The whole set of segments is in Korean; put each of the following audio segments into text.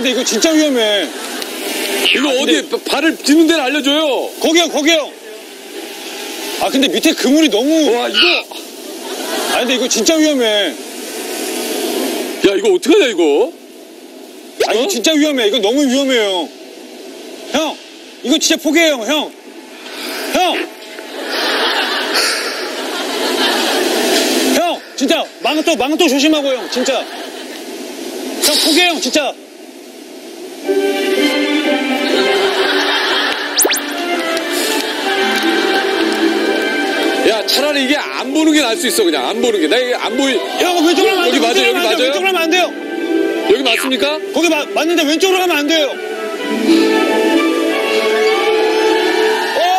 근데 이거 진짜 위험해. 이거 어디 발을 딛는 데를 알려줘요. 거기요, 거기요. 아, 근데 밑에 그물이 너무. 와, 이거. 아, 근데 이거 진짜 위험해. 야, 이거 어떡하냐, 이거? 아, 이거 어? 진짜 위험해. 이거 너무 위험해요. 형, 이거 진짜 포기해요, 형. 형! 형, 진짜 망토, 망토 조심하고, 형, 진짜. 형, 포기해, 형, 진짜. 차라리 이게 안 보는 게 나을 수 있어, 그냥. 안 보는 게. 나 이게 안 보이. 형, 왼쪽으로 가면 안 여기. 맞아요, 여기 왼쪽으로 가면 안 돼요. 맞아요? 왼쪽으로 가면 안 돼요. 여기 맞습니까? 거기 마, 맞는데 왼쪽으로 가면 안 돼요.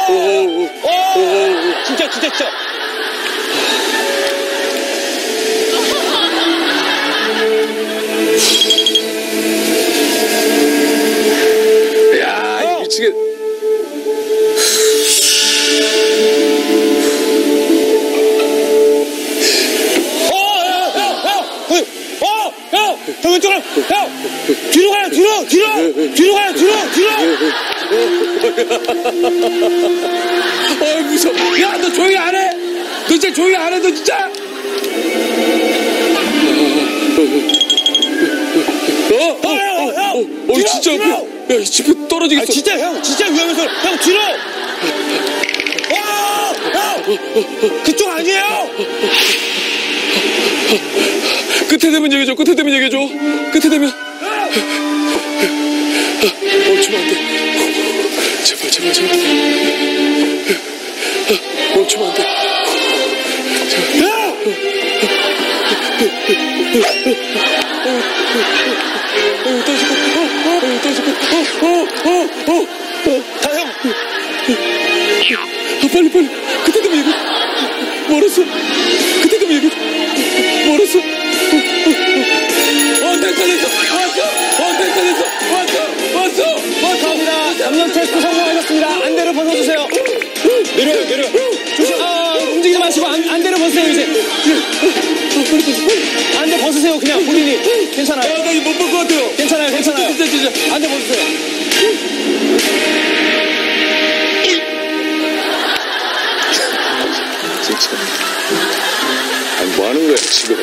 오, 오! 오, 오. 오! 진짜, 진짜, 진짜. 야! 미치겠. 형, 형 왼쪽으로, 형, 뒤로 가요, 뒤로, 뒤로, 뒤로 가요, 뒤로, 뒤로. 어, 무서워. 야, 너 조용히 안 해? 너 진짜 조용히 안 해, 너 진짜? 어, 어, 어, 어, 어, 어, 진짜. 야, 이 집에 떨어지겠어. 아, 진짜 형, 진짜 위험해서, 형 뒤로. 어, 형, 그쪽 아니에요. 되면 얘기해줘, 끝에 되면 얘기해줘. 끝에 되면. 멈추면 안 돼. 제발, 제발, 제발. 멈추면 안 돼. 형, 어, 떨어질 것 같아. 어, 어, 떨어질 것 같아. 어, 어, 어, 어. 다 형. 아, 빨리, 빨리. 그때 되면 얘기해. 멀었어. 그때 내려. 조심. 아, 움직이지 마시고 안, 안대를 벗으세요 이제. 안대 벗으세요 그냥 본인이. 괜찮아요. 야, 나 이거 못볼 것 같아요. 괜찮아요, 괜찮아요. 진짜, 진짜. 안대 벗으세요. 진짜. 아니, 뭐 하는 거야, 지금.